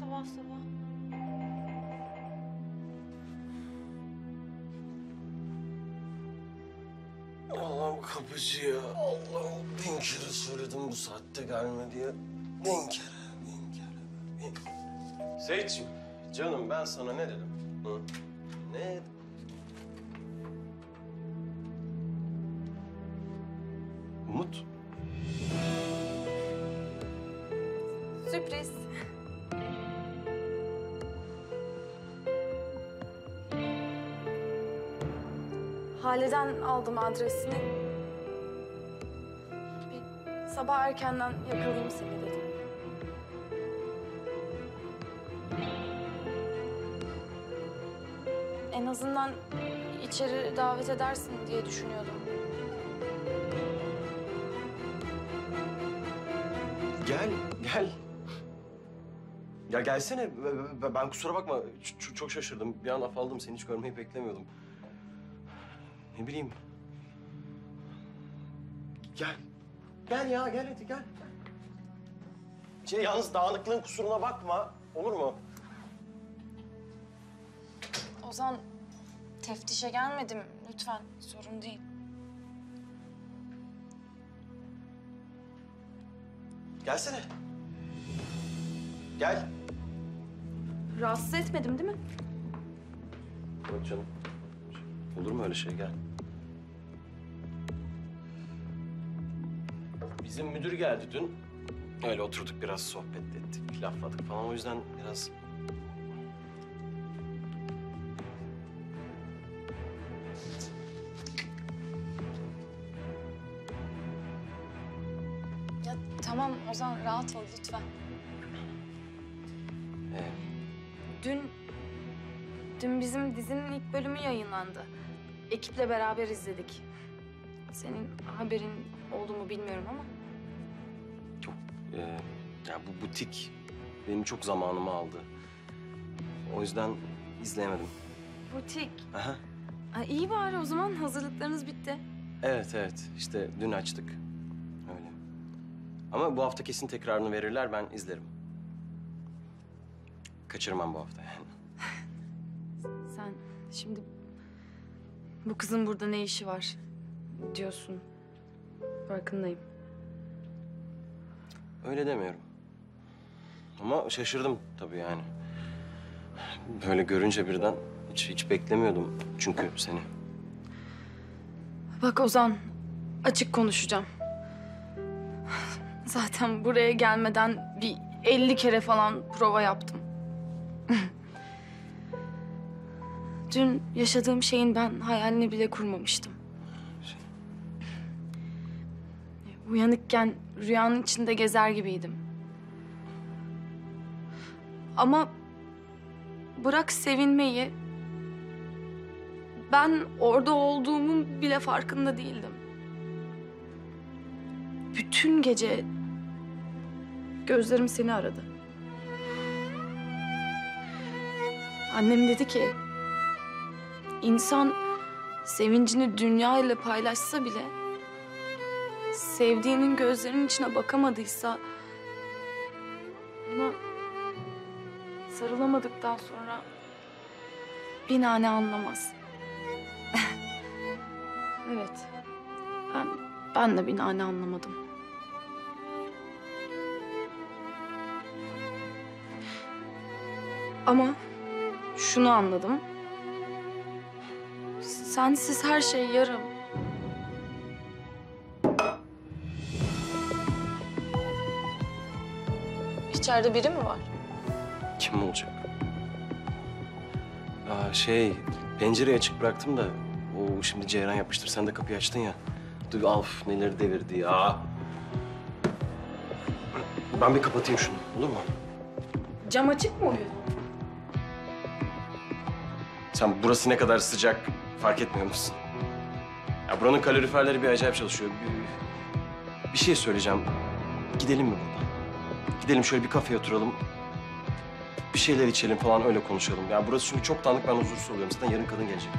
sabah sabah? Allah'ım kapıcı ya. Allah'ım bin kere söyledim bu saatte gelme diye. Bin kere, bin kere, bin Seyitciğim, canım ben sana ne dedim? Hı? Hale'den aldım adresini. Bir sabah erkenden yakalayayım seni dedim. En azından içeri davet edersin diye düşünüyordum. gel, gel. Ya gelsene. B- b- Ben kusura bakma. Ç- çok şaşırdım. Bir an afaldım. Seni hiç görmeyi beklemiyordum. Ne bileyim. Gel. Gel ya, gel hadi gel. Şey yalnız dağınıklığın kusuruna bakma. Olur mu? Ozan, teftişe gelmedim. Lütfen, sorun değil. Gelsene. Gel. Rahatsız etmedim değil mi? Yok canım. Olur mu öyle şey? Gel. Bizim müdür geldi dün. Öyle oturduk biraz sohbet ettik, lafladık falan. O yüzden biraz... Ya tamam Ozan, rahat ol lütfen. Ee, Dün, dün bizim dizinin ilk bölümü yayınlandı. Ekiple beraber izledik. Senin haberin oldu mu bilmiyorum ama. Çok... E, ya bu butik benim çok zamanımı aldı. O yüzden izleyemedim. Butik. Aha. Aa, iyi bari o zaman hazırlıklarınız bitti. Evet, evet. İşte dün açtık. Öyle. Ama bu hafta kesin tekrarını verirler, ben izlerim. Kaçırmam bu hafta yani. Sen şimdi bu kızın burada ne işi var diyorsun. Farkındayım. Öyle demiyorum. Ama şaşırdım tabii yani. Böyle görünce birden hiç, hiç beklemiyordum çünkü seni. Bak Ozan, açık konuşacağım. Zaten buraya gelmeden bir 50 kere falan prova yaptım. Dün yaşadığım şeyin ben hayalini bile kurmamıştım. Uyanıkken rüyanın içinde gezer gibiydim. Ama bırak sevinmeyi, ben orada olduğumun bile farkında değildim. Bütün gece gözlerim seni aradı. Annem dedi ki, insan sevincini dünya ile paylaşsa bile sevdiğinin gözlerinin içine bakamadıysa ona sarılamadıktan sonra bir nane anlamaz. Evet. Ben ben de bir nane anlamadım. Ama şunu anladım. Sensiz her şey yarım. İçeride biri mi var? Kim olacak? Aa şey, pencereyi açık bıraktım da... ...o şimdi Ceyran yapmıştır. Sen de kapıyı açtın ya. Duy, af neleri devirdi ya. Ben bir kapatayım şunu, olur mu? Cam açık mı uyuyor? Sen burası ne kadar sıcak fark etmiyor musun? Ya buranın kaloriferleri bir acayip çalışıyor. Bir, bir şey söyleyeceğim. Gidelim mi? Gidelim şöyle bir kafeye oturalım. Bir şeyler içelim falan öyle konuşalım. Ya burası çünkü çok dağınık ben huzursuz oluyorum. Zaten yarın kadın gelecek.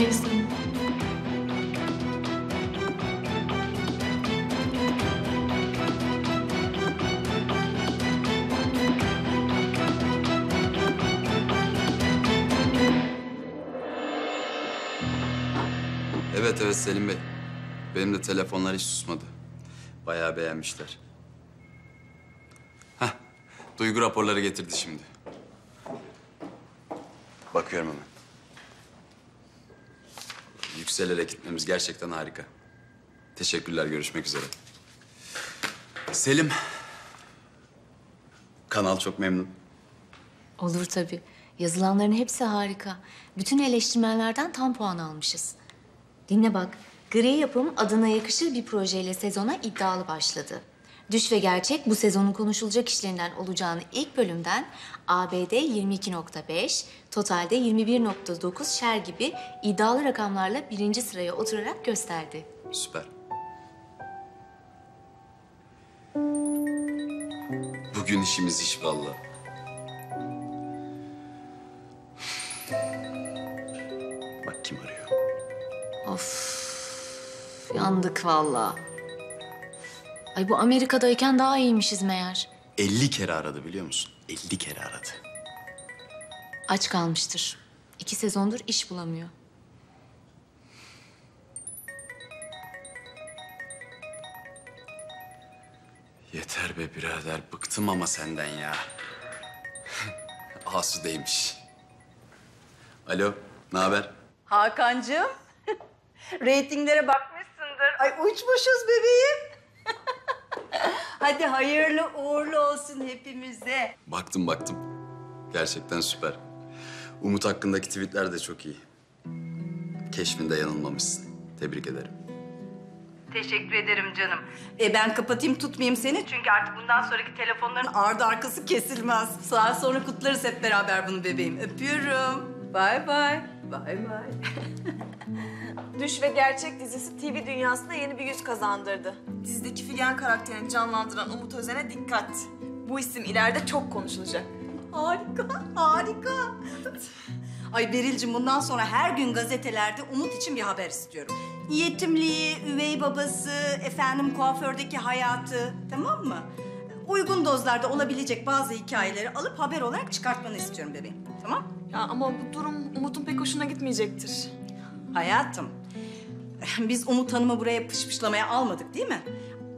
Hanım. Evet evet Selim Bey. Benim de telefonlar hiç susmadı. Bayağı beğenmişler. Hah, duygu raporları getirdi şimdi. Bakıyorum hemen. Yükselerek gitmemiz gerçekten harika. Teşekkürler, görüşmek üzere. Selim. Kanal çok memnun. Olur tabii. Yazılanların hepsi harika. Bütün eleştirmenlerden tam puan almışız. Dinle bak. Gri yapım adına yakışır bir projeyle sezona iddialı başladı. Düş ve Gerçek bu sezonun konuşulacak işlerinden olacağını ilk bölümden ABD 22.5, totalde 21.9 şer gibi iddialı rakamlarla birinci sıraya oturarak gösterdi. Süper. Bugün işimiz iş vallahi. Bak kim arıyor. Of, yandık vallahi. Ay bu Amerika'dayken daha iyiymişiz meğer. 50 kere aradı biliyor musun? 50 kere aradı. Aç kalmıştır. İki sezondur iş bulamıyor. Yeter be birader. Bıktım ama senden ya. Asude'ymiş. Alo, ne haber? Hakan'cığım, reytinglere bakmışsındır. Ay uçmuşuz bebeğim. Hadi hayırlı uğurlu olsun hepimize. Baktım baktım. Gerçekten süper. Umut hakkındaki tweetler de çok iyi. Keşfinde yanılmamışsın. Tebrik ederim. Teşekkür ederim canım. E ben kapatayım tutmayayım seni çünkü artık bundan sonraki telefonların ardı arkası kesilmez. Saat sonra kutlarız hep beraber bunu bebeğim. Öpüyorum. Bay bay. Bay bay. Düş ve Gerçek dizisi TV dünyasına yeni bir yüz kazandırdı. Dizideki Figen karakterini canlandıran Umut Özen'e dikkat. Bu isim ileride çok konuşulacak. Harika, harika. Ay Beril'cim bundan sonra her gün gazetelerde Umut için bir haber istiyorum. Yetimliği, üvey babası, efendim kuafördeki hayatı, tamam mı? Uygun dozlarda olabilecek bazı hikayeleri alıp haber olarak çıkartmanı istiyorum bebeğim, tamam? Ya ama bu durum Umut'un pek hoşuna gitmeyecektir. Hayatım, biz Umut Hanım'ı buraya pışpışlamaya almadık değil mi?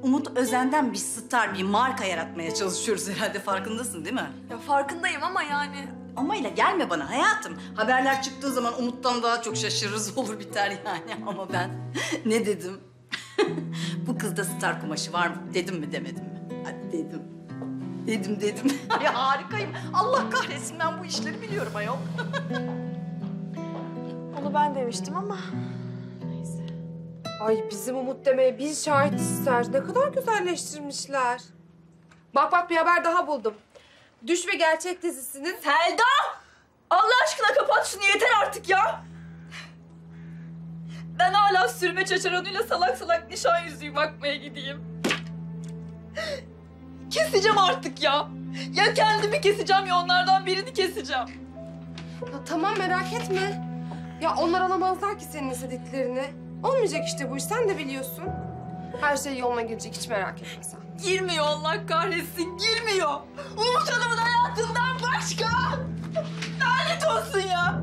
Umut Özen'den bir star, bir marka yaratmaya çalışıyoruz herhalde farkındasın değil mi? Ya farkındayım ama yani Ama ile gelme bana hayatım. Haberler çıktığı zaman Umut'tan daha çok şaşırırız olur biter yani. Ama ben ne dedim? Bu kızda star kumaşı var mı? Dedim mi demedim mi? Hadi dedim. Dedim dedim. Ay harikayım. Allah kahretsin ben bu işleri biliyorum ayol. onu ben demiştim ama. Ay bizim Umut demeye biz şahit ister. Ne kadar güzelleştirmişler. Bak bak bir haber daha buldum. Düş ve Gerçek dizisinin... Selda! Allah aşkına kapat şunu yeter artık ya. Ben hala sürme çaçaronuyla salak salak nişan yüzüğü bakmaya gideyim. Keseceğim artık ya. Ya kendimi keseceğim ya onlardan birini keseceğim. Ya tamam merak etme. Ya onlar alamazlar ki senin istediklerini. Olmayacak işte bu iş sen de biliyorsun. Her şey yoluna girecek hiç merak etme sen. Girmiyor Allah kahretsin girmiyor. Umut Hanım'ın hayatından başka. Lanet olsun ya.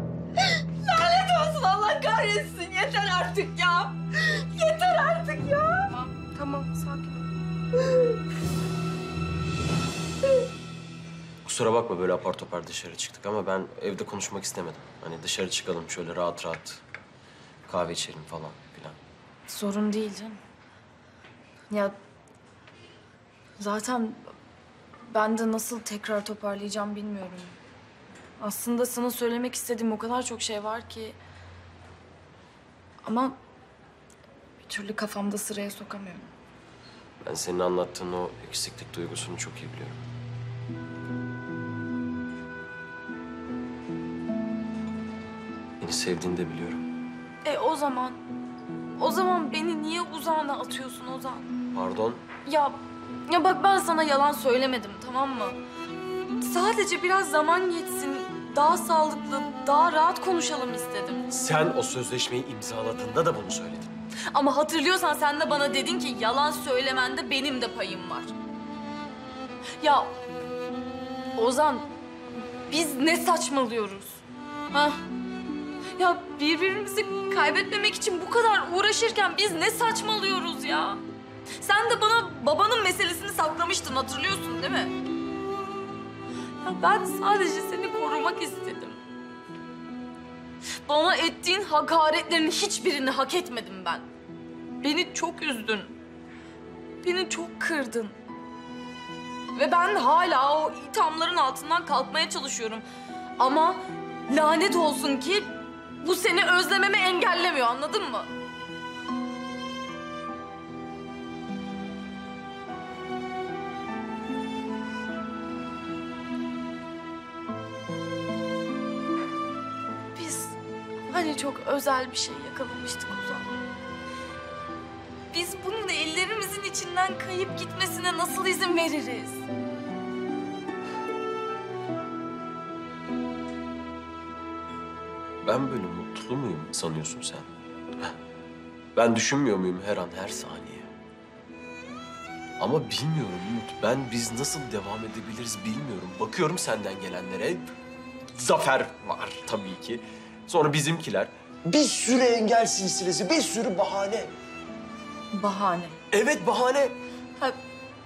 Lanet olsun Allah kahretsin. Yeter artık ya. Yeter artık ya. Tamam, tamam sakin ol. Kusura bakma böyle apar topar dışarı çıktık ama ben evde konuşmak istemedim. Hani dışarı çıkalım şöyle rahat rahat kahve içelim falan. Sorun değil canım. Ya Zaten ben de nasıl tekrar toparlayacağım bilmiyorum. Aslında sana söylemek istediğim o kadar çok şey var ki... Ama bir türlü kafamda sıraya sokamıyorum. Ben senin anlattığın o eksiklik duygusunu çok iyi biliyorum. Beni sevdiğini de biliyorum. E o zaman, o zaman beni niye uzağına atıyorsun Ozan? Pardon, Ya, ya bak ben sana yalan söylemedim tamam mı? Sadece biraz zaman geçsin, daha sağlıklı, daha rahat konuşalım istedim. sen o sözleşmeyi imzaladığında da bunu söyledin. Ama hatırlıyorsan sen de bana dedin ki yalan söylemende benim de payım var. Ya Ozan biz ne saçmalıyoruz? Ha? Ya birbirimizi kaybetmemek için bu kadar uğraşırken biz ne saçmalıyoruz ya? Sen de bana babanın meselesini saklamıştın hatırlıyorsun değil mi? Ya ben sadece seni korumak istedim. Bana ettiğin hakaretlerin hiçbirini hak etmedim ben. Beni çok üzdün. Beni çok kırdın. Ve ben hala o ithamların altından kalkmaya çalışıyorum. Ama lanet olsun ki bu seni özlememi engellemiyor anladın mı? Biz hani çok özel bir şey yakalamıştık Ozan. Biz bunun ellerimizin içinden kayıp gitmesine nasıl izin veririz? Ben böyle mutlu muyum sanıyorsun sen? Ben düşünmüyor muyum her an, her saniye? Ama bilmiyorum Umut. Ben biz nasıl devam edebiliriz bilmiyorum. Bakıyorum senden gelenlere. Zafer var tabii ki. Sonra bizimkiler. Bir sürü engel silsilesi, bir sürü bahane. Bahane. Evet bahane. Ha,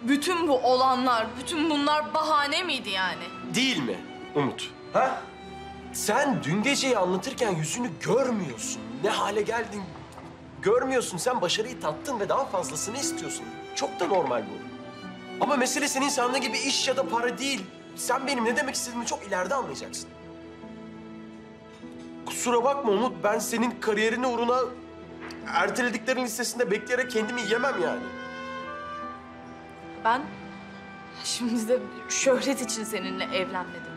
bütün bu olanlar, bütün bunlar bahane miydi yani? Değil mi Umut? Ha? Sen dün geceyi anlatırken yüzünü görmüyorsun. Ne hale geldin görmüyorsun. Sen başarıyı tattın ve daha fazlasını istiyorsun. Çok da normal bu. Ama mesele senin sandığın gibi iş ya da para değil. Sen benim ne demek istediğimi çok ileride anlayacaksın. Kusura bakma Umut, ben senin kariyerini uğruna ertelediklerin listesinde bekleyerek kendimi yemem yani. Ben şimdi de şöhret için seninle evlenmedim.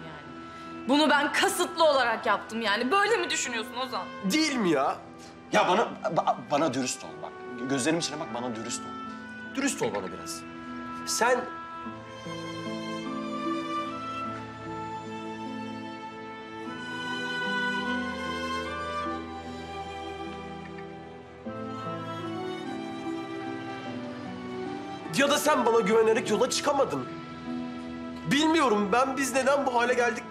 Bunu ben kasıtlı olarak yaptım yani. Böyle mi düşünüyorsun Ozan? Değil mi ya? Ya bana ba- bana dürüst ol bak. Gözlerim içine bak bana dürüst ol. Dürüst ol bana biraz. Sen Ya da sen bana güvenerek yola çıkamadın. Bilmiyorum ben biz neden bu hale geldik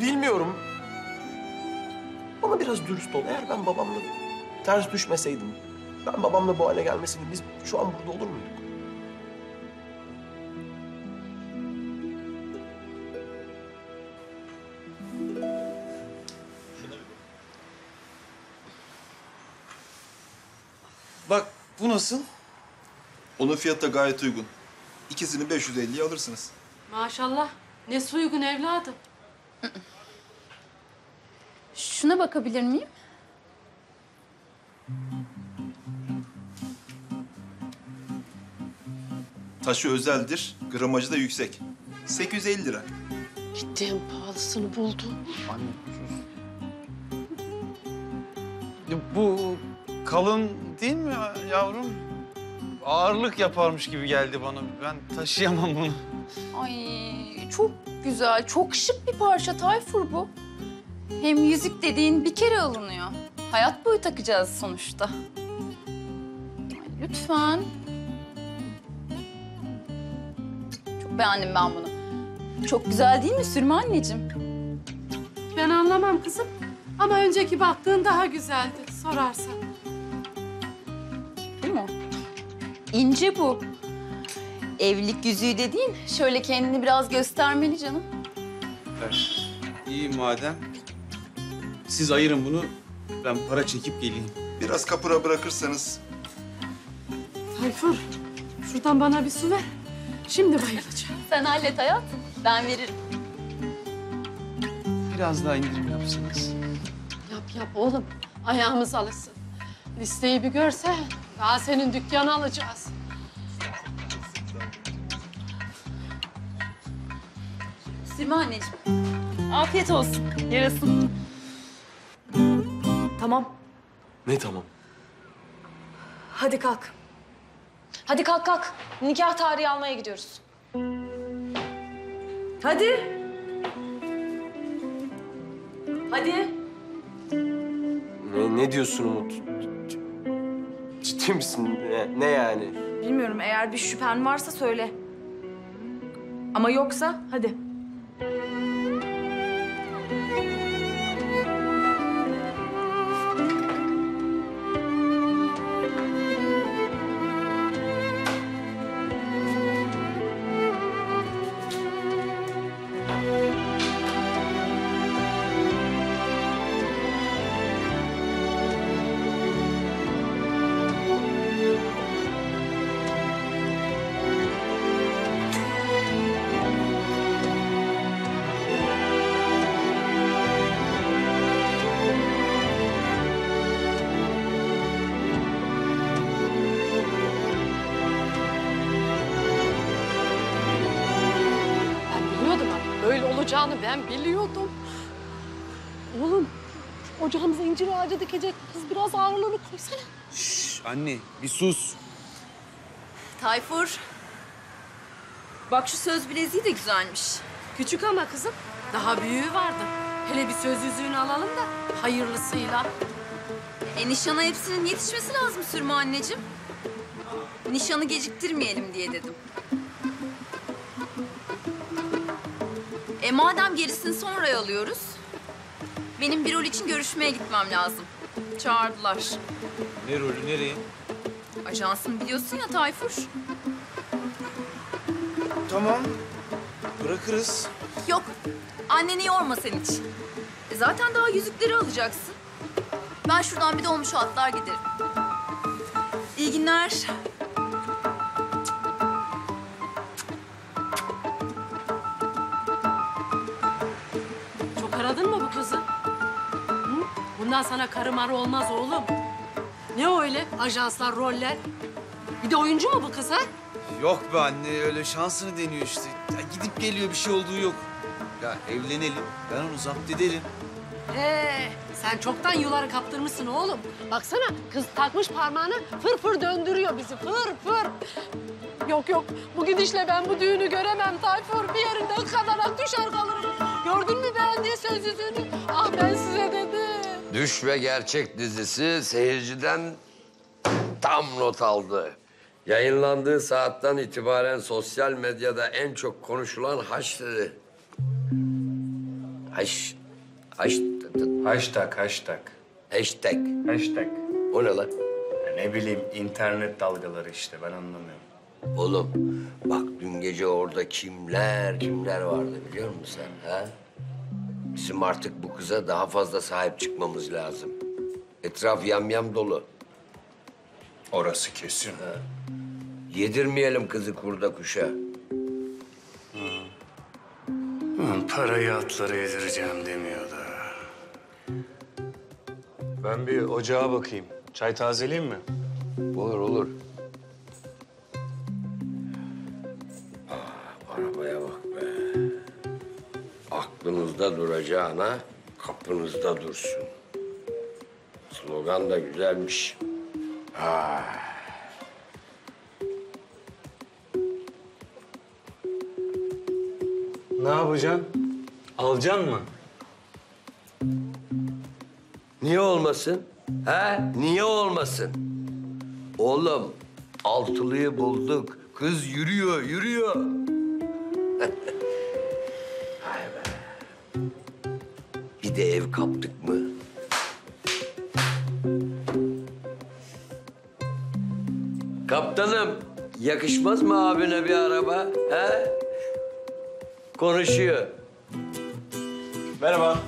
bilmiyorum. Bana biraz dürüst ol. Eğer ben babamla ters düşmeseydim, ben babamla bu hale gelmeseydim biz şu an burada olur muyduk? Bak bu nasıl? Onun fiyatı da gayet uygun. İkisini 550'ye alırsınız. Maşallah. Ne uygun evladım. Şuna bakabilir miyim? Taşı özeldir, gramajı da yüksek. 850 lira. Gittiğim pahalısını buldu. Anne sus. Bu kalın değil mi ya- yavrum? Ağırlık yaparmış gibi geldi bana. Ben taşıyamam bunu. Ay çok güzel, çok şık bir parça Tayfur bu. Hem yüzük dediğin bir kere alınıyor. Hayat boyu takacağız sonuçta. Ay, lütfen. Çok beğendim ben bunu. Çok güzel değil mi Sürme anneciğim? Ben anlamam kızım. Ama önceki baktığın daha güzeldi sorarsan. Değil mi? İnce bu. Evlilik yüzüğü dediğin şöyle kendini biraz göstermeli canım. İyi madem. Siz ayırın bunu. Ben para çekip geleyim. Biraz kapıra bırakırsanız Tayfur, şuradan bana bir su ver. Şimdi bayılacağım. Sen hallet hayatım. Ben veririm. Biraz daha indirim yapsanız. Yap yap oğlum. Ayağımız alışsın. Listeyi bir görse daha senin dükkanı alacağız. Sürme anneciğim. Afiyet olsun. Yarasın. Tamam. Ne tamam? Hadi kalk. Hadi kalk kalk. Nikah tarihi almaya gidiyoruz. Hadi. Hadi. Ne, ne diyorsun Umut? Ciddi misin? Ne, ne yani? Bilmiyorum eğer bir şüphen varsa söyle. Ama yoksa hadi. Anne bir sus. Tayfur. Bak şu söz bileziği de güzelmiş. Küçük ama kızım daha büyüğü vardı. Hele bir söz yüzüğünü alalım da hayırlısıyla. E nişana hepsinin yetişmesi lazım Sürme anneciğim. Nişanı geciktirmeyelim diye dedim. E madem gerisini sonraya alıyoruz. Benim bir rol için görüşmeye gitmem lazım. Çağırdılar. Ne rolü nereye? Ajansını biliyorsun ya Tayfur. Tamam. Bırakırız. Yok, anneni yorma sen hiç. E zaten daha yüzükleri alacaksın. Ben şuradan bir dolmuş atlar giderim. İyi günler. Bundan sana karı marı olmaz oğlum. Ne öyle ajanslar, roller? Bir de oyuncu mu bu kız ha? Yok be anne öyle şansını deniyor işte. Ya gidip geliyor bir şey olduğu yok. Ya evlenelim. Ben onu zapt ederim. Ee, sen çoktan yuları kaptırmışsın oğlum. Baksana kız takmış parmağını fır fır döndürüyor bizi fır fır. Yok yok bu gidişle ben bu düğünü göremem Tayfur. Bir yerinde kadarak düşer kalırım. Gördün mü beğendiği söz yüzünü? Ah ben size dedim. Düş ve Gerçek dizisi seyirciden tam not aldı. Yayınlandığı saatten itibaren sosyal medyada en çok konuşulan hashtag. Haş... Haş... Hashtag, hashtag. Hashtag. Hashtag. O ne lan? Ya ne bileyim internet dalgaları işte ben anlamıyorum. Oğlum bak dün gece orada kimler kimler vardı biliyor musun sen? Ha? Bizim artık bu kıza daha fazla sahip çıkmamız lazım. Etraf yamyam dolu. Orası kesin. Yedirmeyelim kızı kurda kuşa. Hı, parayı atlara yedireceğim demiyor da. Ben bir ocağa bakayım. Çay tazeleyeyim mi? Olur olur. Aklınızda duracağına kapınızda dursun. Slogan da güzelmiş. Ah. Ne yapacaksın? Alacaksın mı? Niye olmasın? He? Niye olmasın? Oğlum, altılıyı bulduk. Kız yürüyor, yürüyor. Bir de ev kaptık mı? Kaptanım, yakışmaz mı abine bir araba? He? Konuşuyor. Merhaba.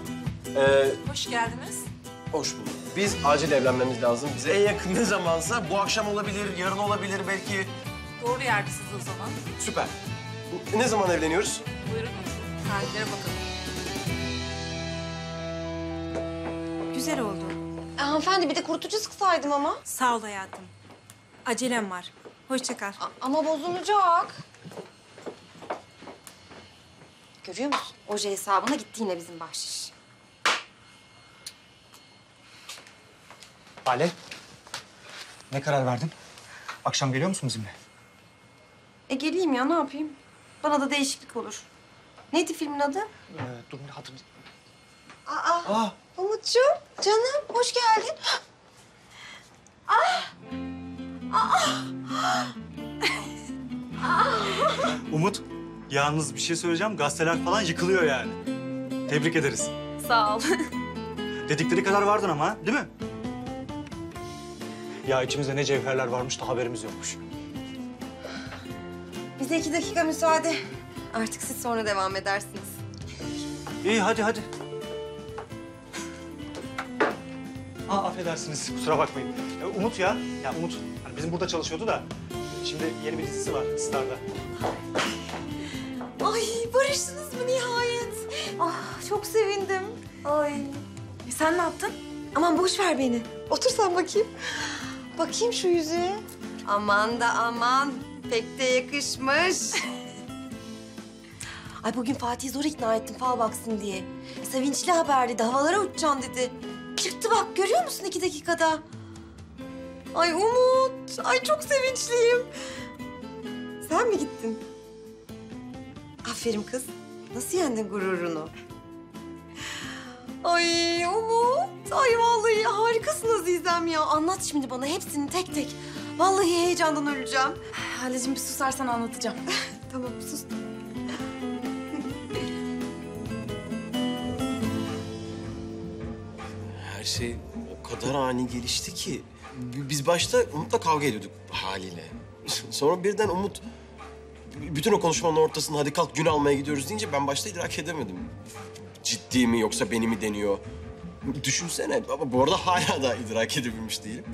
Ee, Hoş geldiniz. hoş bulduk. Biz acil evlenmemiz lazım. Bize en yakın ne zamansa bu akşam olabilir, yarın olabilir belki. Doğru yerdesiniz o zaman. Süper. Ne zaman evleniyoruz? Buyurun. Tarihlere bakalım. Güzel oldu. E, hanımefendi bir de kurutucu sıksaydım ama. Sağ ol hayatım. Acelem var. Hoşça kal. Ama bozulacak. Görüyor musun? Oje hesabına gitti yine bizim bahşiş. Hale. Ne karar verdin? Akşam geliyor musun bizimle? E geleyim ya ne yapayım? Bana da değişiklik olur. Neydi filmin adı? Ee, dur bir hatırlayayım. Aa, Aa. Umut'cum, canım hoş geldin. Ah! Ah! Umut, yalnız bir şey söyleyeceğim. Gazeteler falan yıkılıyor yani. Tebrik ederiz. Sağ ol. Dedikleri kadar vardın ama, değil mi? Ya içimizde ne cevherler varmış da haberimiz yokmuş. Bize iki dakika müsaade. Artık siz sonra devam edersiniz. İyi hadi hadi. Aa affedersiniz kusura bakmayın. Ya, Umut ya. Ya Umut hani bizim burada çalışıyordu da şimdi yeni bir dizisi var Star'da. Ay barıştınız mı nihayet? Ah çok sevindim. Ay. E, sen ne yaptın? Aman boş ver beni. Otur sen bakayım. Bakayım şu yüzüğe. Aman da aman. Pek de yakışmış. Ay bugün Fatih'i zor ikna ettim fal baksın diye. Sevinçli haber dedi. Havalara uçacaksın dedi. Çıktı bak görüyor musun iki dakikada? Ay Umut. Ay çok sevinçliyim. Sen mi gittin? Aferin kız. Nasıl yendin gururunu? Ay Umut. Ay vallahi harikasın Azizem ya. Anlat şimdi bana hepsini tek tek. Vallahi heyecandan öleceğim. Halecim bir susarsan anlatacağım. tamam sustum. Şey o kadar ani gelişti ki. Biz başta Umut'la kavga ediyorduk haliyle. Sonra birden Umut bütün o konuşmanın ortasında hadi kalk gün almaya gidiyoruz deyince ben başta idrak edemedim. Ciddi mi yoksa beni mi deniyor? Düşünsene ama bu arada hala da idrak edebilmiş değilim.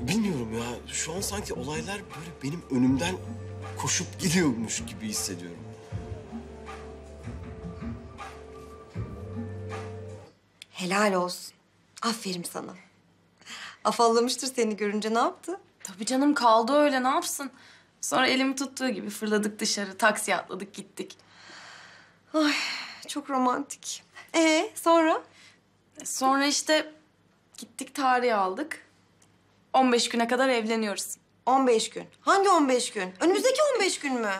Bilmiyorum ya şu an sanki olaylar böyle benim önümden koşup gidiyormuş gibi hissediyorum. Helal olsun. Aferin sana. Afallamıştır seni görünce ne yaptı? Tabii canım kaldı öyle ne yapsın? Sonra elimi tuttuğu gibi fırladık dışarı. Taksiye atladık gittik. Ay çok romantik. Ee sonra? Sonra işte gittik tarihi aldık. 15 güne kadar evleniyoruz. 15 gün. Hangi 15 gün? Önümüzdeki 15 gün mü?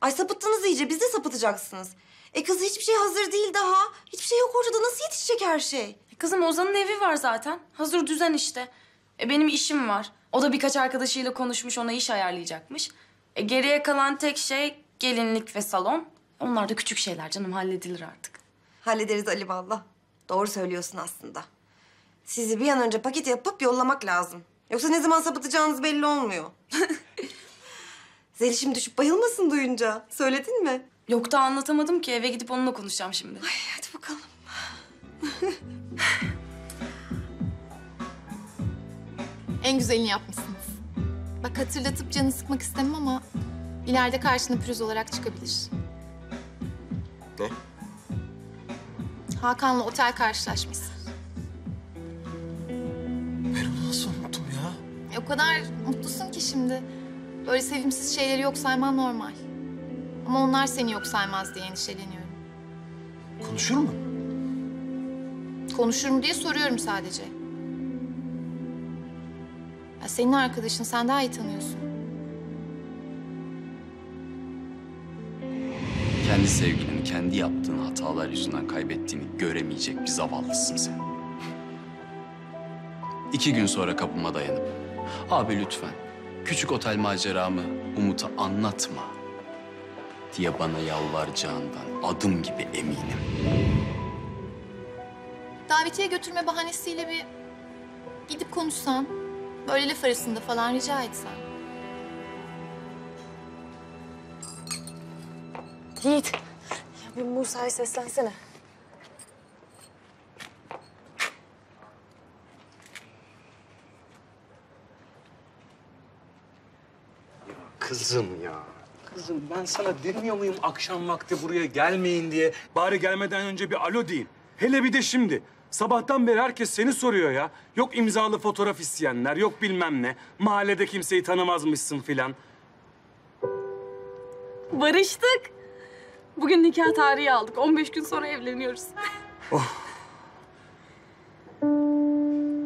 Ay sapıttınız iyice. Biz de sapıtacaksınız. E kız hiçbir şey hazır değil daha. Hiçbir şey yok ortada. Nasıl yetişecek her şey? E Kızım Ozan'ın evi var zaten. Hazır düzen işte. E benim işim var. O da birkaç arkadaşıyla konuşmuş ona iş ayarlayacakmış. E geriye kalan tek şey gelinlik ve salon. Onlar da küçük şeyler canım halledilir artık. Hallederiz Ali valla. Doğru söylüyorsun aslında. Sizi bir an önce paket yapıp yollamak lazım. Yoksa ne zaman sapıtacağınız belli olmuyor. Zelişim düşüp bayılmasın duyunca. Söyledin mi? Yok da anlatamadım ki eve gidip onunla konuşacağım şimdi. Ay hadi bakalım. En güzelini yapmışsınız. Bak hatırlatıp canı sıkmak istemem ama ileride karşına pürüz olarak çıkabilir. Ne? Hakan'la otel karşılaşması. Ben onu nasıl unuttum ya? E, o kadar mutlusun ki şimdi. Böyle sevimsiz şeyleri yok sayman normal. Ama onlar seni yok saymaz diye endişeleniyorum. Konuşur mu? Konuşur mu diye soruyorum sadece. Ya senin arkadaşın, sen daha iyi tanıyorsun. Kendi sevgilini, kendi yaptığın hatalar yüzünden kaybettiğini göremeyecek bir zavallısın sen. İki gün sonra kapıma dayanıp, abi lütfen küçük otel maceramı Umut'a anlatma diye bana yalvaracağından adım gibi eminim. Davetiye götürme bahanesiyle bir gidip konuşsan, böyle laf arasında falan rica etsen. Yiğit. Ya bir Musa'ya seslensene. Kızım ya. Kızım ben sana demiyor muyum akşam vakti buraya gelmeyin diye? Bari gelmeden önce bir alo deyin. Hele bir de şimdi. Sabahtan beri herkes seni soruyor ya. Yok imzalı fotoğraf isteyenler, yok bilmem ne. Mahallede kimseyi tanımazmışsın filan. Barıştık. Bugün nikah tarihi aldık. 15 gün sonra evleniyoruz.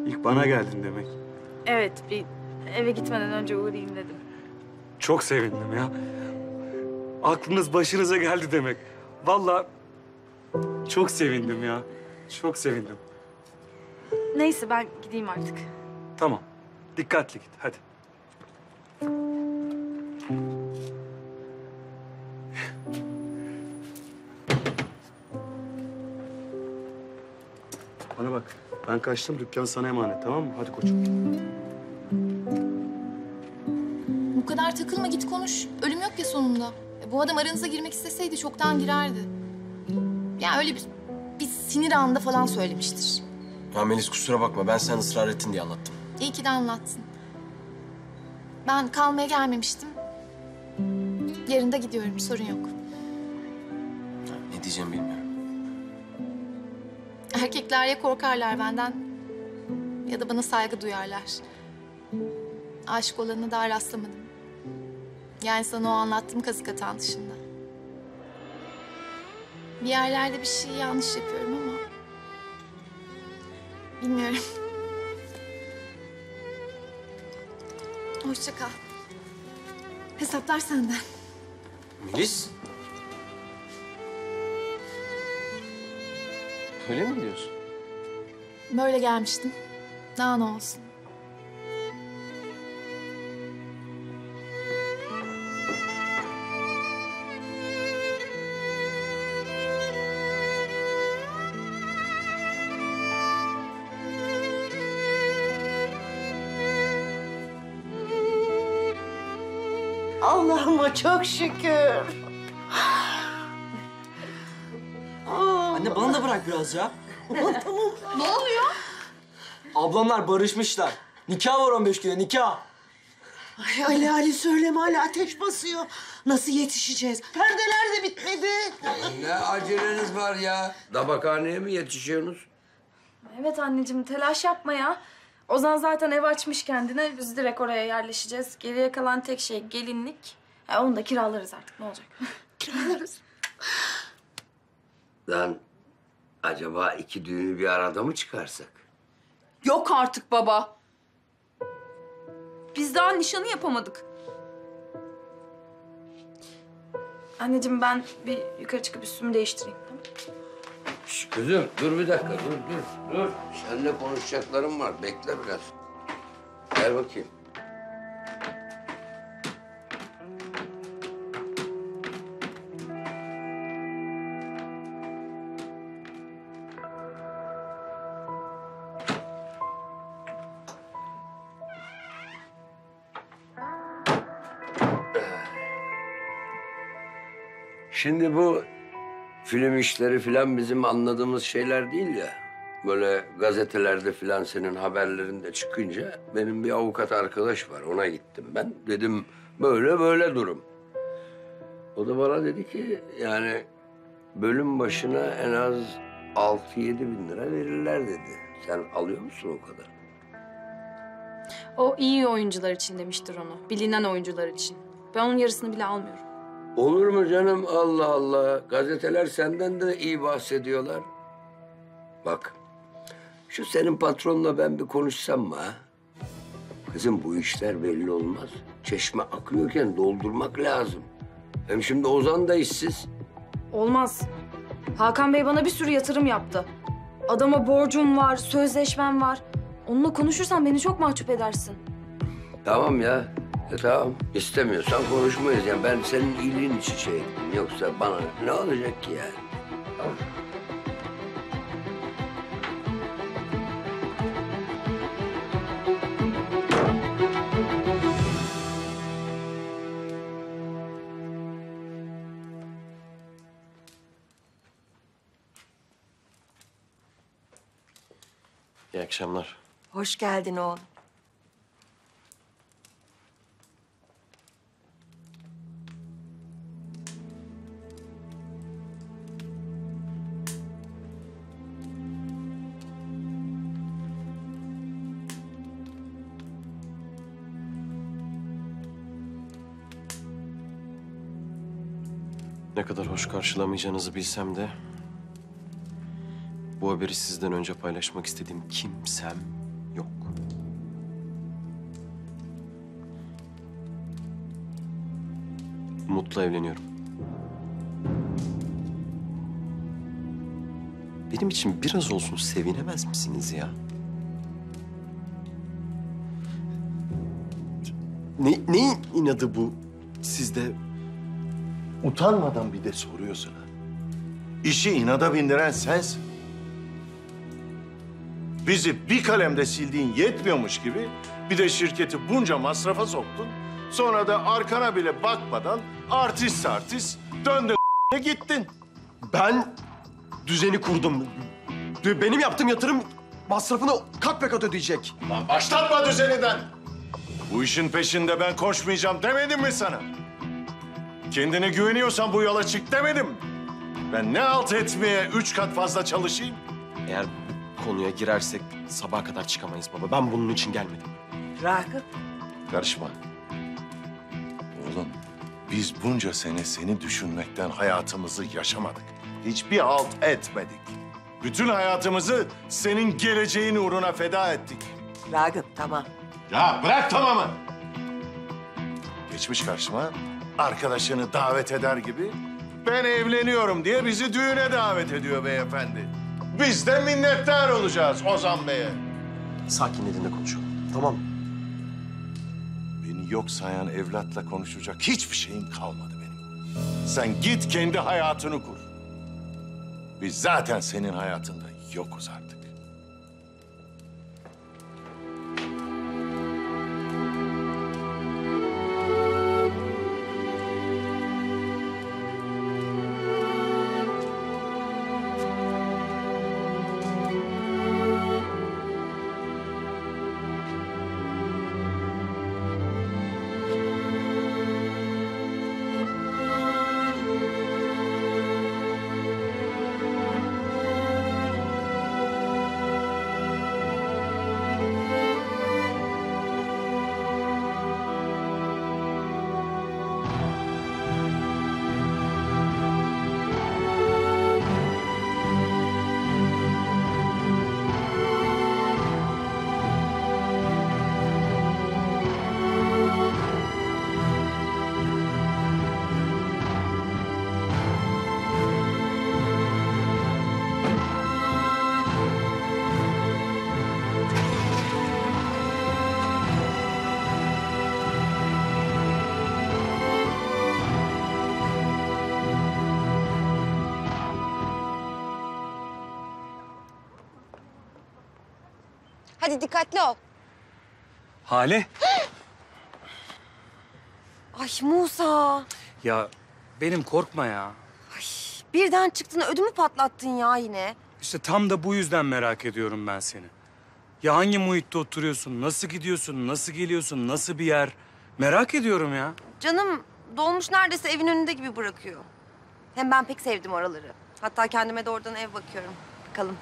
İlk bana geldin demek. evet, bir eve gitmeden önce uğrayayım dedim. Çok sevindim ya. Aklınız başınıza geldi demek. Vallahi çok sevindim ya. Çok sevindim. Neyse ben gideyim artık. Tamam. Dikkatli git hadi. Bana bak. Ben kaçtım. Dükkan sana emanet tamam mı? Hadi koçum. Bu kadar takılma git konuş. Ölüm yok ya sonunda. Bu adam aranıza girmek isteseydi çoktan girerdi. Ya öyle bir, bir sinir anında falan söylemiştir. Ya Melis kusura bakma ben sen ısrar ettin diye anlattım. İyi ki de anlattın. Ben kalmaya gelmemiştim. Yarın da gidiyorum sorun yok. Ne diyeceğimi bilmiyorum. Erkekler ya korkarlar benden ya da bana saygı duyarlar. Aşık olanına daha rastlamadım. Yani sana o anlattığım kazık atan dışında. Bir yerlerde bir şey yanlış yapıyorum ama... Bilmiyorum. Hoşça kal. Hesaplar senden. Melis? Öyle mi diyorsun? Böyle gelmiştim. Daha ne olsun. Çok şükür. Anne bana da bırak biraz ya. tamam tamam. Ne oluyor? Ablamlar barışmışlar. Nikah var 15 güne nikah. Ay Ali Ali söyleme hala ateş basıyor. Nasıl yetişeceğiz? Perdeler de bitmedi. Ne aceleniz var ya? Dabakhaneye mi yetişiyorsunuz? Evet anneciğim telaş yapma ya. Ozan zaten ev açmış kendine. Biz direkt oraya yerleşeceğiz. Geriye kalan tek şey gelinlik. Onu da kiralarız artık ne olacak? Kiralarız. Lan acaba iki düğünü bir arada mı çıkarsak? Yok artık baba. Biz daha nişanı yapamadık. Anneciğim ben bir yukarı çıkıp üstümü değiştireyim. Tamam? Şş, kızım dur bir dakika dur dur dur. Seninle konuşacaklarım var bekle biraz. Gel bakayım. Şimdi bu film işleri filan bizim anladığımız şeyler değil ya. Böyle gazetelerde filan senin haberlerinde çıkınca benim bir avukat arkadaş var. Ona gittim ben. Dedim böyle böyle durum. O da bana dedi ki yani bölüm başına en az 6-7 bin lira verirler dedi. Sen alıyor musun o kadar? O iyi oyuncular için demiştir onu. Bilinen oyuncular için. Ben onun yarısını bile almıyorum. Olur mu canım Allah Allah. Gazeteler senden de iyi bahsediyorlar. Bak şu senin patronla ben bir konuşsam mı ha? Kızım bu işler belli olmaz. Çeşme akıyorken doldurmak lazım. Hem şimdi Ozan da işsiz. Olmaz. Hakan Bey bana bir sürü yatırım yaptı. Adama borcum var, sözleşmem var. Onunla konuşursan beni çok mahcup edersin. Tamam ya. E, tamam. İstemiyorsan konuşmayız. Yani ben senin iyiliğin için şey ettim. Yoksa bana ne olacak ki yani? Tamam. İyi akşamlar. Hoş geldin oğlum. Ne kadar hoş karşılamayacağınızı bilsem de... ...bu haberi sizden önce paylaşmak istediğim kimsem yok. Umut'la evleniyorum. Benim için biraz olsun sevinemez misiniz ya? Ne, neyin inadı bu sizde? Utanmadan bir de soruyorsun ha. İşi inada bindiren sensin. Bizi bir kalemde sildiğin yetmiyormuş gibi bir de şirketi bunca masrafa soktun. Sonra da arkana bile bakmadan artist artist döndün gittin. Ben düzeni kurdum. Benim yaptığım yatırım masrafını kat be kat ödeyecek. Lan başlatma düzeniden. Bu işin peşinde ben koşmayacağım demedim mi sana? Kendine güveniyorsan bu yola çık demedim. Ben ne alt etmeye üç kat fazla çalışayım? Eğer bu konuya girersek sabaha kadar çıkamayız baba. Ben bunun için gelmedim. Ragıp. Karışma. Oğlum biz bunca sene seni düşünmekten hayatımızı yaşamadık. Hiçbir halt etmedik. Bütün hayatımızı senin geleceğin uğruna feda ettik. Ragıp tamam. Ya bırak tamamı. Geçmiş karşıma arkadaşını davet eder gibi ben evleniyorum diye bizi düğüne davet ediyor beyefendi. Biz de minnettar olacağız Ozan Bey'e. Sakin elinde konuşalım. Tamam mı? Beni yok sayan evlatla konuşacak hiçbir şeyim kalmadı benim. Sen git kendi hayatını kur. Biz zaten senin hayatında yokuz artık. Hadi dikkatli ol. Hale. Ay Musa. Ya benim korkma ya. Birden çıktın ödümü patlattın ya yine. İşte tam da bu yüzden merak ediyorum ben seni. Ya hangi muhitte oturuyorsun? Nasıl gidiyorsun? Nasıl geliyorsun? Nasıl bir yer? Merak ediyorum ya. Canım dolmuş neredeyse evin önünde gibi bırakıyor. Hem ben pek sevdim oraları. Hatta kendime de oradan ev bakıyorum. Bakalım.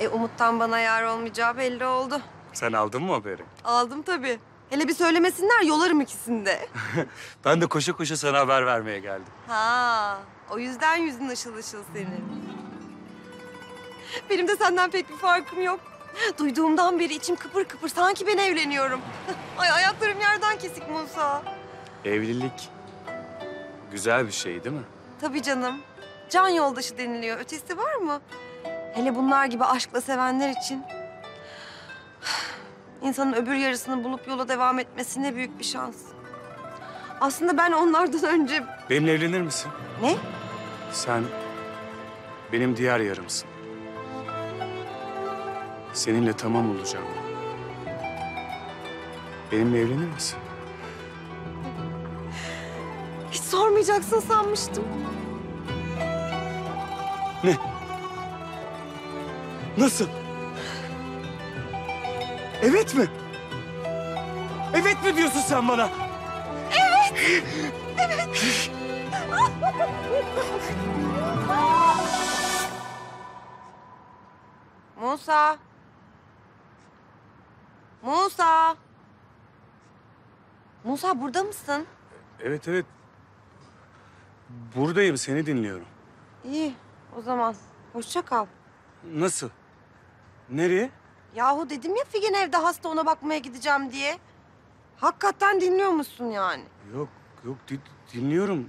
E Umut'tan bana yar olmayacağı belli oldu. Sen aldın mı haberi? Aldım tabii. Hele bir söylemesinler yolarım ikisini de. Ben de koşa koşa sana haber vermeye geldim. Ha, o yüzden yüzün ışıl ışıl senin. Benim de senden pek bir farkım yok. Duyduğumdan beri içim kıpır kıpır. Sanki ben evleniyorum. Ay ayaklarım yerden kesik Musa. Evlilik güzel bir şey değil mi? Tabii canım. Can yoldaşı deniliyor. Ötesi var mı? Hele bunlar gibi aşkla sevenler için. İnsanın öbür yarısını bulup yola devam etmesi ne büyük bir şans. Aslında ben onlardan önce... Benimle evlenir misin? Ne? Sen benim diğer yarımsın. Seninle tamam olacağım. Benimle evlenir misin? Hiç sormayacaksın sanmıştım. Ne? Nasıl? Evet mi? Evet mi diyorsun sen bana? Evet. Evet. Musa. Musa. Musa burada mısın? Evet evet. Buradayım, seni dinliyorum. İyi o zaman. Hoşça kal. Nasıl? Nereye? Yahu dedim ya Figen evde hasta ona bakmaya gideceğim diye. Hakikaten dinliyor musun yani? Yok, yok di- dinliyorum.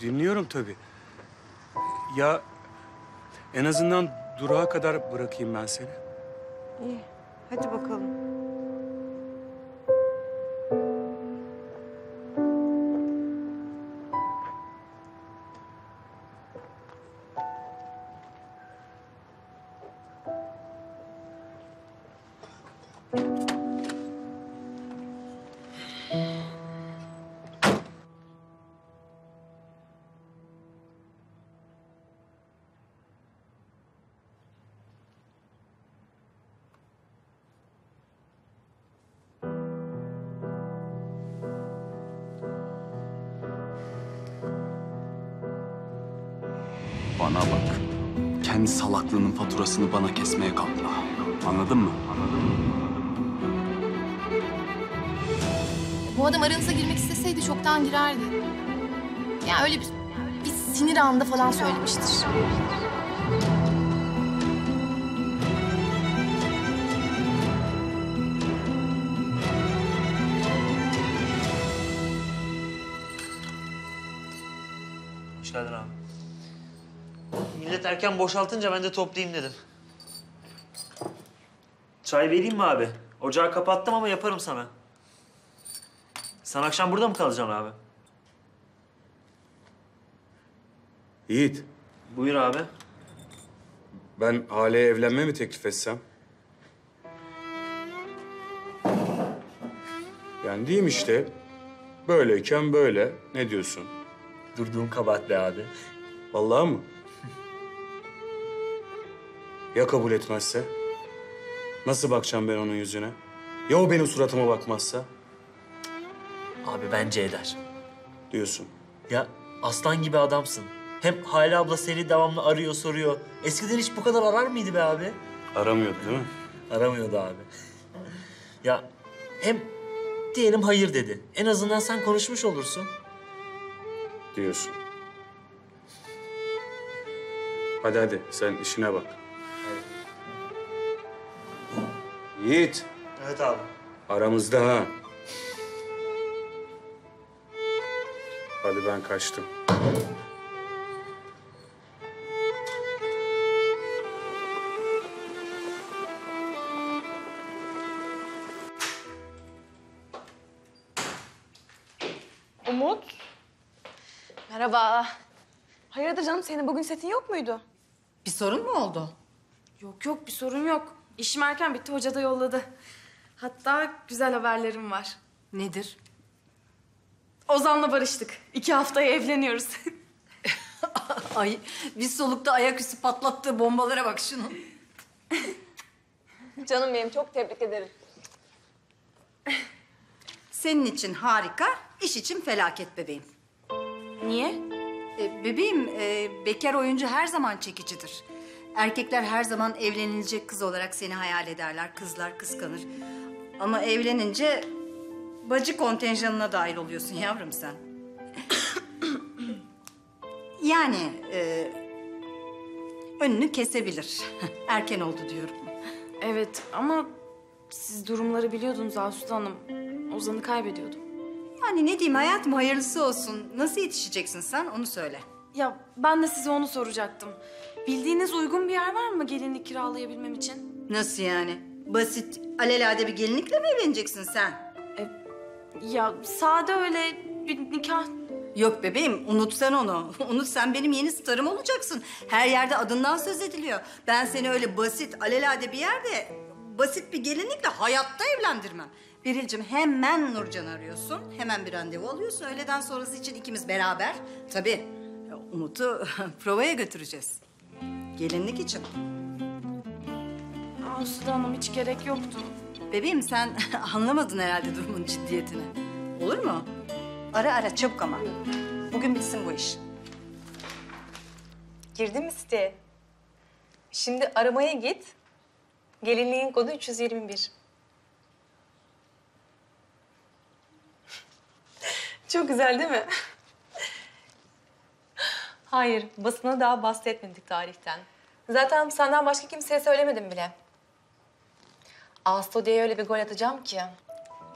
Dinliyorum tabii. Ya en azından durağa kadar bırakayım ben seni. İyi hadi bakalım. Faturasını bana kesmeye kalkma. Anladın mı? Bu adam aranıza girmek isteseydi çoktan girerdi. Ya öyle bir, bir sinir anında falan söylemiştir. Erken boşaltınca ben de toplayayım dedim. Çay vereyim mi abi? Ocağı kapattım ama yaparım sana. Sen akşam burada mı kalacaksın abi? Yiğit, Buyur abi. ben Hale'ye evlenme mi teklif etsem? Yani diyeyim işte. Böyleyken böyle. Ne diyorsun? Durduğun kabahat be abi. Vallahi mı? Ya kabul etmezse? Nasıl bakacağım ben onun yüzüne? Ya o benim suratıma bakmazsa? Abi bence eder. Diyorsun. Ya aslan gibi adamsın. Hem Hale abla seni devamlı arıyor, soruyor. Eskiden hiç bu kadar arar mıydı be abi? Aramıyordu değil mi? Aramıyordu abi. ya hem diyelim hayır dedi. En azından sen konuşmuş olursun. Diyorsun. Hadi hadi sen işine bak. Yiğit. Evet abi. Aramızda ha. Hadi ben kaçtım. Umut. Merhaba. Hayırdır canım senin bugün setin yok muydu? Bir sorun mu oldu? Yok yok bir sorun yok. İşim erken bitti hoca da yolladı. Hatta güzel haberlerim var. Nedir? Ozan'la barıştık. İki haftaya evleniyoruz. Ay bir solukta ayaküstü patlattığı bombalara bak şunun. Canım benim çok tebrik ederim. Senin için harika, iş için felaket bebeğim. Niye? E, bebeğim, e, bekar oyuncu her zaman çekicidir. Erkekler her zaman evlenilecek kız olarak seni hayal ederler. Kızlar kıskanır. Ama evlenince bacı kontenjanına dahil oluyorsun yavrum sen. yani e, önünü kesebilir. Erken oldu diyorum. Evet ama siz durumları biliyordunuz Asude Hanım. Ozan'ı kaybediyordum. Yani ne diyeyim hayatım hayırlısı olsun. Nasıl yetişeceksin sen onu söyle. Ya ben de size onu soracaktım. Bildiğiniz uygun bir yer var mı gelinlik kiralayabilmem için? Nasıl yani? Basit, alelade bir gelinlikle mi evleneceksin sen? Ya sade öyle bir nikah. Yok bebeğim, unut sen onu. unut sen benim yeni starım olacaksın. Her yerde adından söz ediliyor. Ben seni öyle basit, alelade bir yerde basit bir gelinlikle hayatta evlendirmem. Beril'cim hemen Nurcan'ı arıyorsun. Hemen bir randevu alıyorsun. Öğleden sonrası için ikimiz beraber. Tabii Umut'u provaya götüreceğiz. Gelinlik için. Asude Hanım hiç gerek yoktu. Bebeğim sen anlamadın herhalde durumun ciddiyetini. Olur mu? Ara ara çabuk ama. Bugün bitsin bu iş. Girdin mi siteye? Şimdi aramaya git. Gelinliğin kodu 321. Çok güzel değil mi? Hayır, basına daha bahsetmedik tarihten. Zaten senden başka kimseye söylemedim bile. Ağustos'ya öyle bir gol atacağım ki.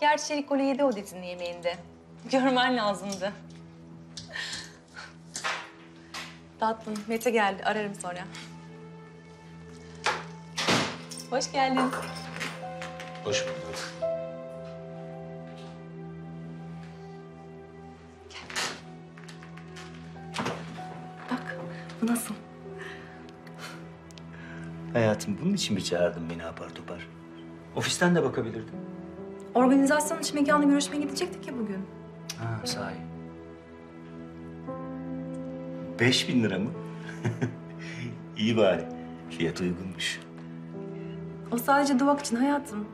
Gerçi ilk golü yedi o dizinin yemeğinde. Görmen lazımdı. Tatlım, Mete geldi. Ararım sonra. Hoş geldin. Hoş bulduk. Nasıl? Hayatım bunun için mi çağırdın beni apar topar? Ofisten de bakabilirdin. Organizasyon için mekanla görüşmeye gidecektik ya bugün. Ha sahi. Beş bin lira mı? İyi bari. Fiyat uygunmuş. O sadece duvak için hayatım.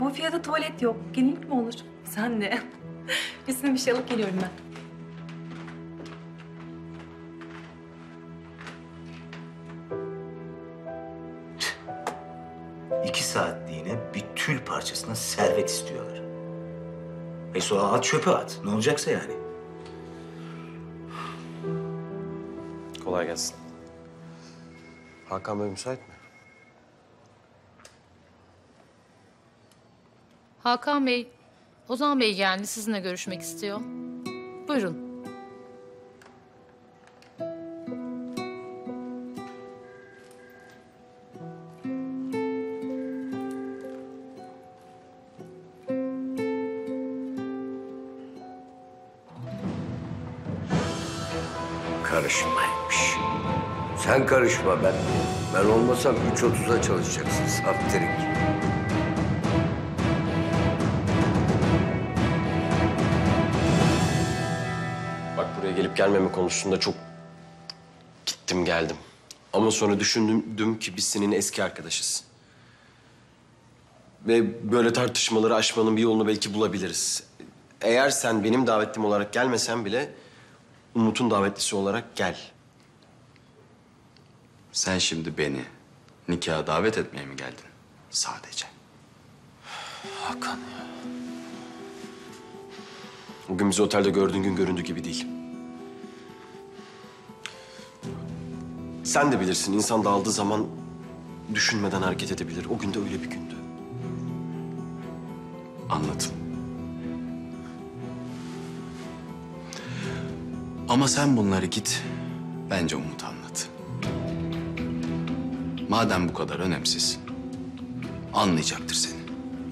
Bu fiyata tuvalet yok. Gelinlik mi olur? Sen de. Üstüne bir şey alıp geliyorum ben. İki saatliğine bir tül parçasına servet istiyorlar. E sonra at çöpe at. Ne olacaksa yani. Kolay gelsin. Hakan Bey müsait mi? Hakan Bey, Ozan Bey geldi sizinle görüşmek istiyor. Buyurun. Sen karışma ben. Ben olmasam 3.30'a çalışacaksın saftirik. Bak buraya gelip gelmeme konusunda çok gittim geldim. Ama sonra düşündüm ki biz senin eski arkadaşız. Ve böyle tartışmaları aşmanın bir yolunu belki bulabiliriz. Eğer sen benim davetlim olarak gelmesen bile Umut'un davetlisi olarak gel. Sen şimdi beni nikaha davet etmeye mi geldin? Sadece. Hakan ya. Bugün bizi otelde gördüğün gün göründüğü gibi değil. Sen de bilirsin insan dağıldığı zaman düşünmeden hareket edebilir. O gün de öyle bir gündü. Anladım. Ama sen bunları git, bence Umut'a anlat. Madem bu kadar önemsiz, anlayacaktır seni.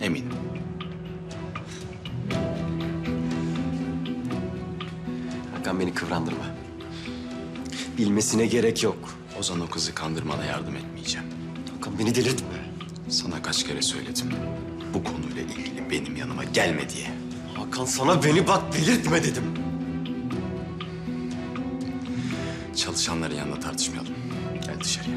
Eminim. Hakan beni kıvrandırma. Bilmesine gerek yok. Ozan o kızı kandırmana yardım etmeyeceğim. Hakan beni delirtme. Sana kaç kere söyledim. Bu konuyla ilgili benim yanıma gelme diye. Hakan sana beni bak delirtme dedim. Çalışanların yanında tartışmayalım. Gel dışarıya.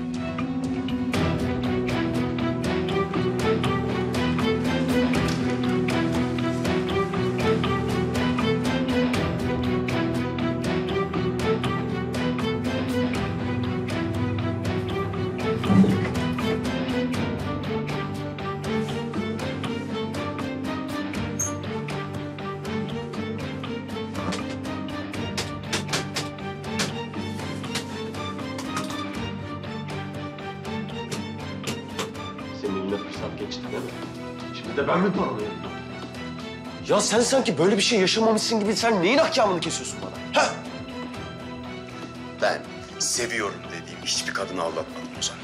Sen sanki böyle bir şey yaşamamışsın gibi sen neyin ahkamını kesiyorsun bana? Ha? Ben seviyorum dediğim hiçbir kadını aldatmadım Ozan.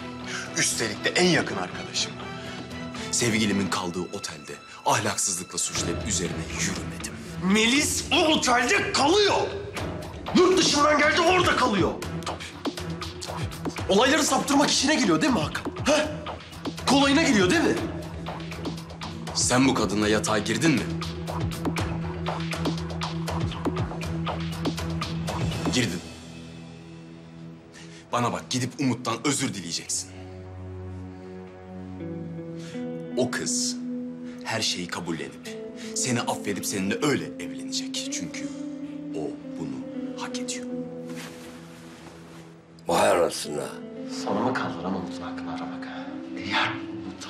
Üstelik de en yakın arkadaşım. Sevgilimin kaldığı otelde ahlaksızlıkla suçlayıp üzerine yürümedim. Melis o otelde kalıyor. Yurt dışından geldi orada kalıyor. Olayları saptırmak işine geliyor değil mi Hakan? Ha? Kolayına geliyor değil mi? Sen bu kadınla yatağa girdin mi? Girdin. Bana bak gidip Umut'tan özür dileyeceksin. O kız her şeyi kabullenip seni affedip seninle öyle evlenecek. Çünkü o bunu hak ediyor. Vay anasına. Sana mı kaldı lan Umut'un hakkını aramak? Eğer Umut'a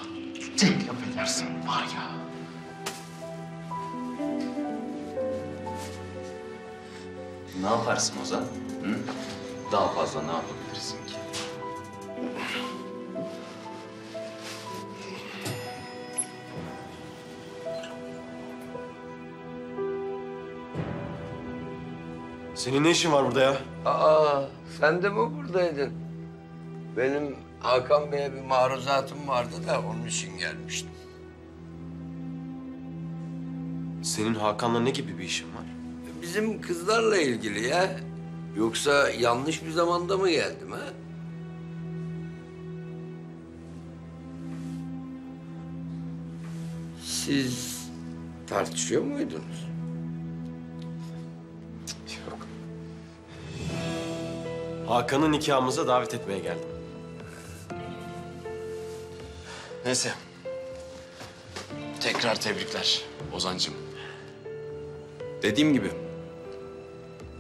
tek laf edersen var ya... Ne yaparsın Ozan? Hı? Daha fazla ne yapabilirsin ki? Senin ne işin var burada ya? Aa, sen de mi buradaydın? Benim Hakan Bey'e bir maruzatım vardı da onun için gelmiştim. Senin Hakan'la ne gibi bir işin var? Bizim kızlarla ilgili ya. Yoksa yanlış bir zamanda mı geldim ha? Siz tartışıyor muydunuz? Yok. Hakan'ı nikahımıza davet etmeye geldim. Neyse. Tekrar tebrikler Ozancığım. Dediğim gibi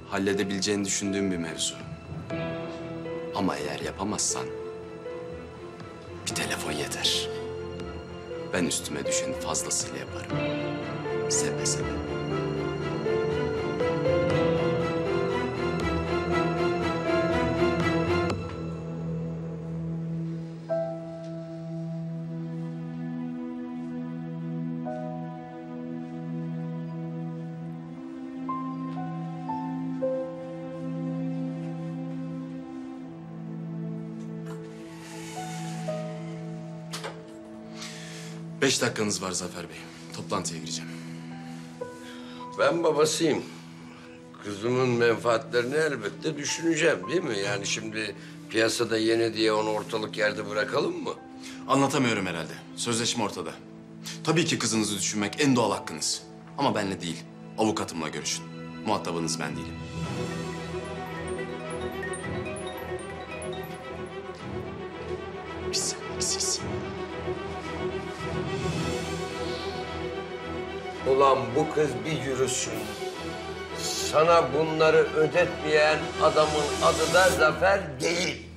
halledebileceğini düşündüğüm bir mevzu. Ama eğer yapamazsan bir telefon yeter. Ben üstüme düşeni fazlasıyla yaparım. Seve seve. Beş dakikanız var Zafer Bey. Toplantıya gireceğim. Ben babasıyım. Kızımın menfaatlerini elbette düşüneceğim değil mi? Yani şimdi piyasada yeni diye onu ortalık yerde bırakalım mı? Anlatamıyorum herhalde. Sözleşme ortada. Tabii ki kızınızı düşünmek en doğal hakkınız. Ama benle değil, avukatımla görüşün. Muhatabınız ben değilim. Ulan bu kız bir yürüsün. Sana bunları ödetmeyen adamın adı da Zafer değil.